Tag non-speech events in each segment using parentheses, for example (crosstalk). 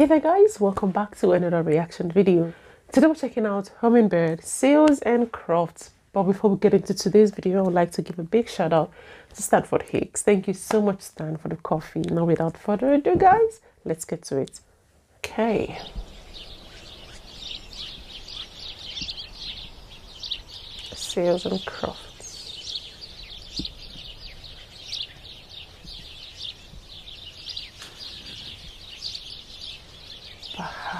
Hey there guys, welcome back to another reaction video. Today we're checking out Hummingbird, Seals and Crofts. But before we get into today's video, I would like to give a big shout out to Stanford Hicks. Thank you so much Stan for the coffee. Now without further ado guys, let's get to it. Okay. Seals and Crofts.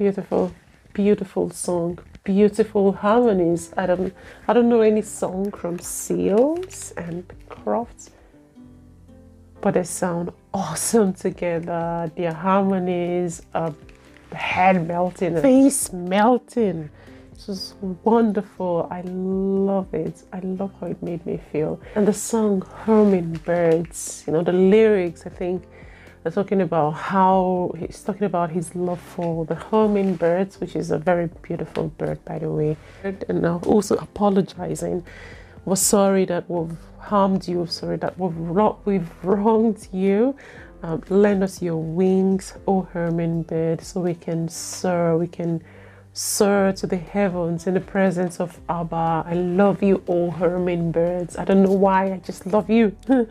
Beautiful, beautiful song. Beautiful harmonies. I don't I don't know any song from Seals and Crofts. But they sound awesome together. Their harmonies are head melting, face melting. It's just wonderful. I love it. I love how it made me feel. And the song Hummingbirds, you know, the lyrics, I think they're talking about how he's talking about his love for the hummingbirds, which is a very beautiful bird, by the way. And also apologizing. We're sorry that we've harmed you. Sorry that we've, we've wronged you. Um, lend us your wings, O hummingbird, so we can soar, we can soar to the heavens in the presence of Abba. I love you, O hummingbirds. I don't know why, I just love you. (laughs)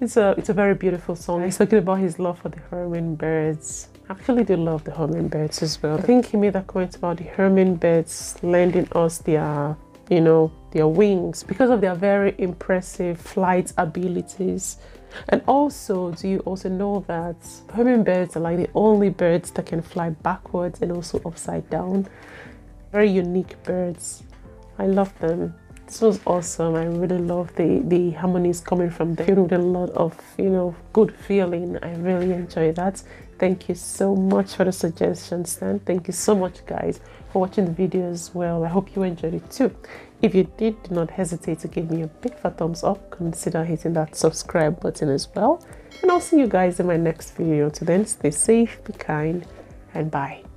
it's a it's a very beautiful song. He's talking about his love for the hummingbirds. I actually do love the hummingbirds as well. I think he made a comment about the hummingbirds lending us their, you know, their wings because of their very impressive flight abilities. And also, do you also know that hummingbirds are like the only birds that can fly backwards and also upside down? Very unique birds. I love them. This was awesome. I really love the, the harmonies coming from them. With a lot of, you know, good feeling. I really enjoy that. Thank you so much for the suggestions then. Thank you so much guys for watching the video as well. I hope you enjoyed it too. If you did, do not hesitate to give me a big fat thumbs up. Consider hitting that subscribe button as well. And I'll see you guys in my next video. Till then, stay safe, be kind, and bye.